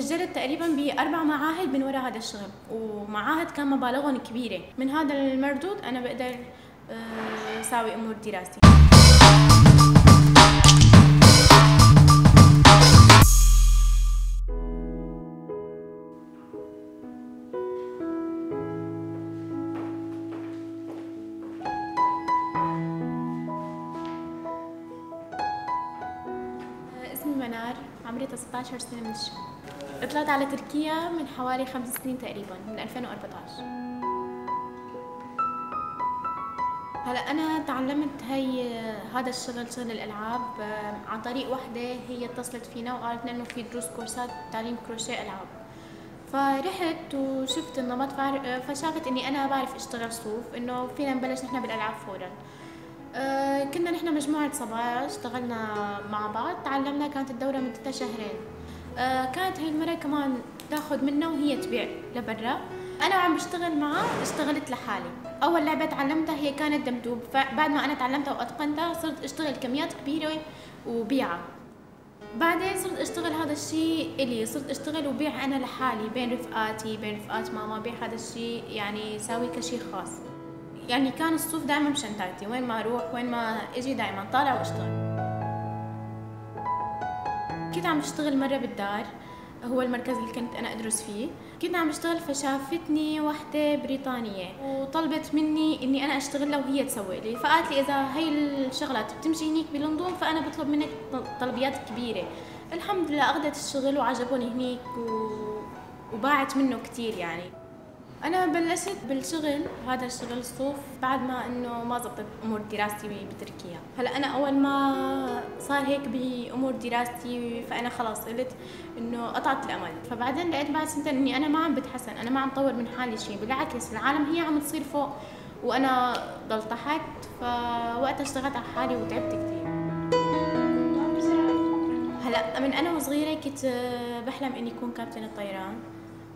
سجلت تقريبا بأربع معاهد من وراء هذا الشغل ومعاهد كان مبالغهم كبيرة. من هذا المردود أنا بقدر آه، ساوي أمور دراستي. اسمي منار عمري 19 سنة من الشام طلعت على تركيا من حوالي خمس سنين تقريبا من 2014 هلا أنا تعلمت هي هذا الشغل شغل الألعاب آه، عن طريق وحدة هي اتصلت فينا وقالت لنا إنه في دروس كورسات تعليم كروشيه ألعاب. فرحت وشفت النمط فعر- فشافت إني أنا بعرف أشتغل صوف إنه فينا نبلش نحن بالألعاب فورا. آه، كنا نحن مجموعة صبايا اشتغلنا مع بعض تعلمنا كانت الدورة مدتها شهرين. آه، كانت هاي المرة كمان تاخذ منا وهي تبيع لبرا. أنا وعم بشتغل معها اشتغلت لحالي. أول لعبة تعلمتها هي كانت دبدوب فبعد ما أنا تعلمتها وأتقنتها صرت أشتغل كميات كبيرة وبيعها. بعدين صرت أشتغل هذا الشيء إلي. صرت أشتغل وبيع أنا لحالي بين رفقاتي بين رفقات ماما. بيع هذا الشيء يعني ساوي كشيء خاص. يعني كان الصوف دائما بشنطتي وين ما أروح وين ما أجي دائما طالع وأشتغل. كنت عم بشتغل مرة بالدار هو المركز اللي كنت أنا أدرس فيه. كنت عم بشتغل فشافتني وحدة بريطانية وطلبت مني إني أنا أشتغل لها وهي تسوي لي. فقالت لي إذا هي الشغلات بتمشي هنيك بلندن فأنا بطلب منك طلبيات كبيرة. الحمد لله أخذت الشغل وعجبوني هنيك و... وباعت منه كتير يعني. أنا بلشت بالشغل هذا الشغل الصوف بعد ما إنه ما زبطت أمور دراستي بتركيا. هلأ أنا أول ما صار هيك بامور دراستي فأنا خلاص قلت إنه قطعت الأمل. فبعدين لقيت بعد سنتين إني أنا ما عم بتحسن أنا ما عم طور من حالي شيء بالعكس العالم هي عم تصير فوق وأنا ضل تحت. فوقتها اشتغلت على حالي وتعبت كثير هلأ من أنا وصغيرة كنت بحلم إني أكون كابتن الطيران.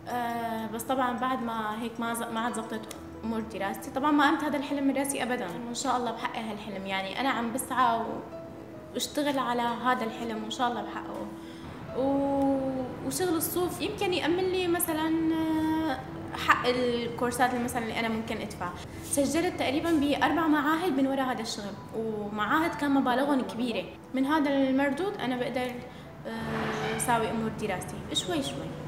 آه، بس طبعا بعد ما هيك ما ما عاد زبطت أمور دراستي. طبعا ما قمت هذا الحلم من راسي ابدا. وان شاء الله بحقق هالحلم. يعني أنا عم بسعى وأشتغل على هذا الحلم. وان شاء الله بحققه. و... وشغل الصوف يمكن يأمن لي مثلا آه، حق الكورسات اللي مثلا اللي أنا ممكن أدفع. سجلت تقريبا بأربع معاهد من وراء هذا الشغل. ومعاهد كان مبالغهم كبيرة. من هذا المردود أنا بقدر آه، ساوي أمور دراستي. شوي شوي.